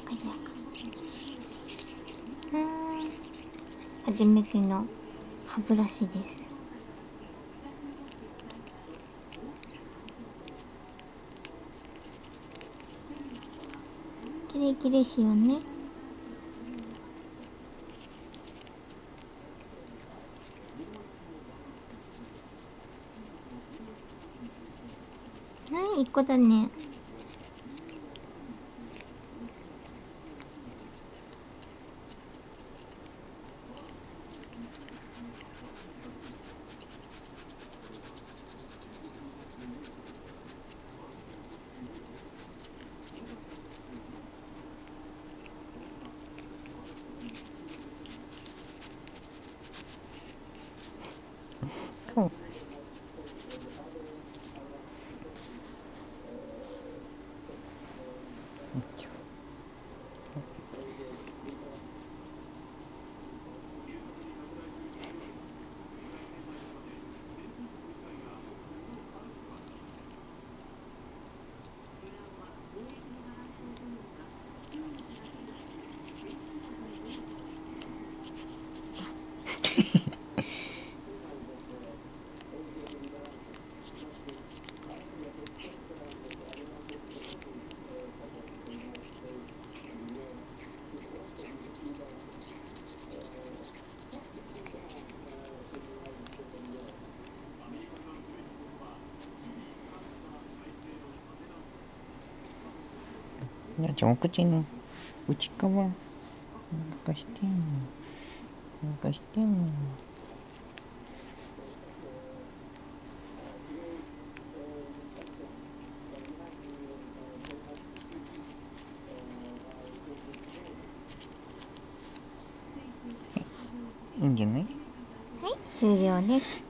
シャカシャカうん。初めての歯ブラシです。キレキレしようね。はい一個だね。そう。じゃあちゃんお口の内側なんかしてんのなんかしてんの。いいんじゃない？はい終了です。